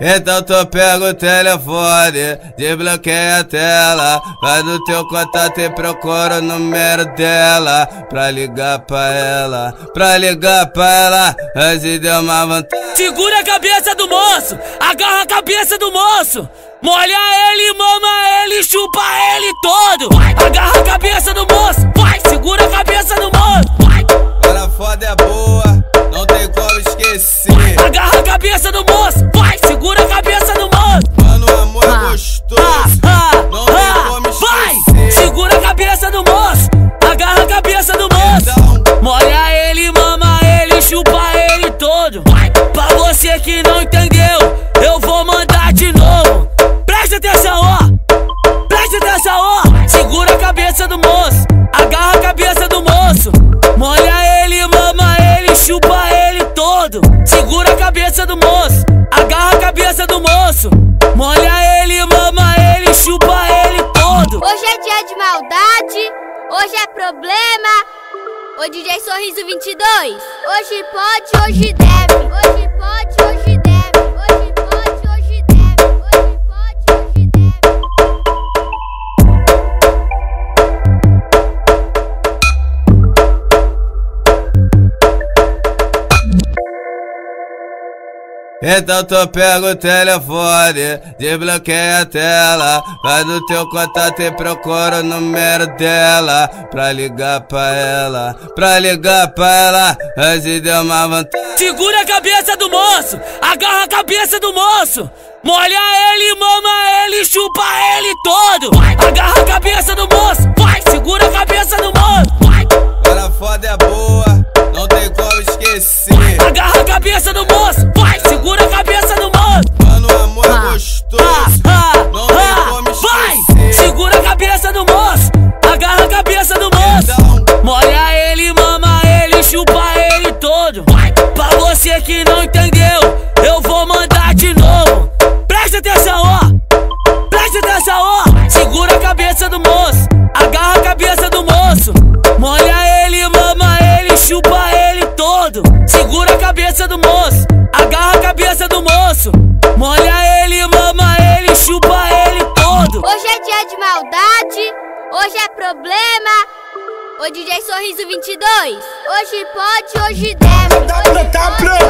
Então tu pega o telefone, desbloqueia a tela Vai no teu contato e procura o número dela Pra ligar pra ela, pra ligar pra ela Antes de uma vontade. Segura a cabeça do moço, agarra a cabeça do moço Molha ele, mama ele, chupa ele todo. Agarra a cabeça Vai, segura a cabeça do moço, agarra a cabeça do moço! Molha ele, mama ele, chupa ele todo! Pra você que não entendeu, eu vou mandar de novo! Presta atenção, ó! Presta atenção, ó! Segura a cabeça do moço! Agarra a cabeça do moço! Molha ele, mama ele, chupa ele todo! Segura a cabeça do moço! Agarra a cabeça do moço! Molha ele, hoje é problema. Ô DJ Sorriso 22, hoje pode, hoje deve. Então tu pega o telefone, desbloqueia a tela Vai no teu contato e procura o número dela Pra ligar pra ela, pra ligar pra ela Antes de uma vontade Segura a cabeça do moço, agarra a cabeça do moço. Molha ele, mama ele, chupa ele todo. Agarra entendeu, eu vou mandar de novo. Presta atenção, ó. Presta atenção, ó. Segura a cabeça do moço, agarra a cabeça do moço. Molha ele, mama ele, chupa ele todo. Segura a cabeça do moço, agarra a cabeça do moço. Molha ele, mama ele, chupa ele todo. Hoje é dia de maldade, hoje é problema. Ô DJ Sorriso 22, hoje pode, hoje deve. Hoje pode, hoje deve.